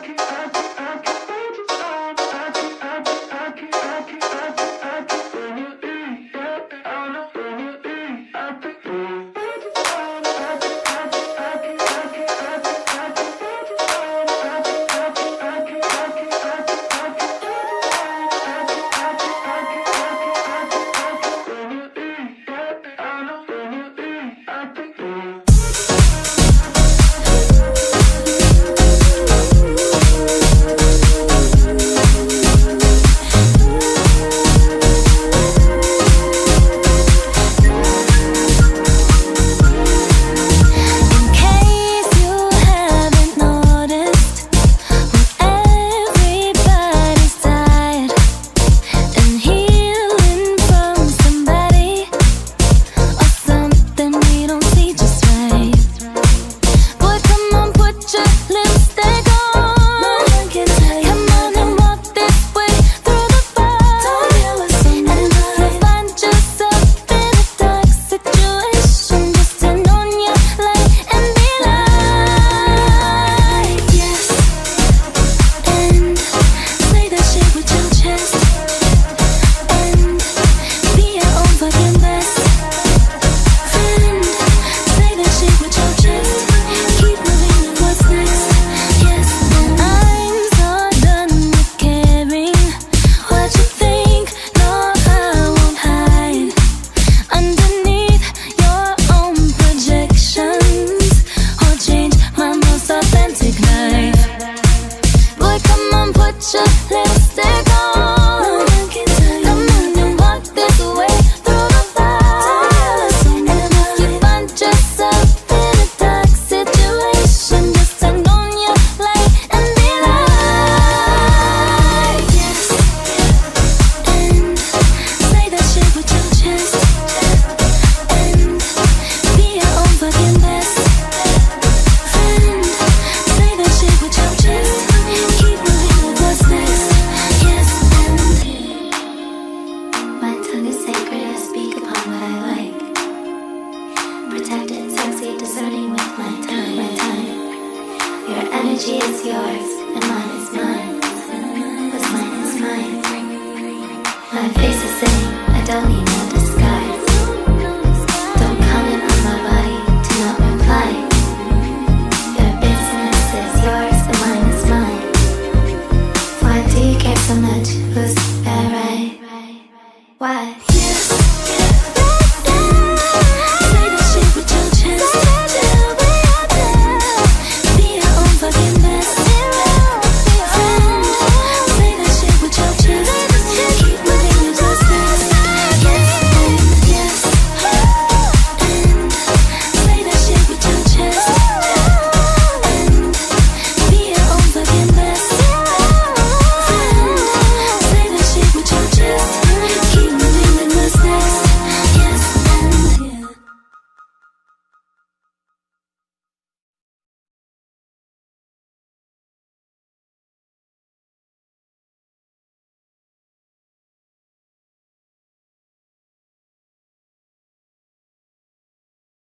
Thank you. Yours.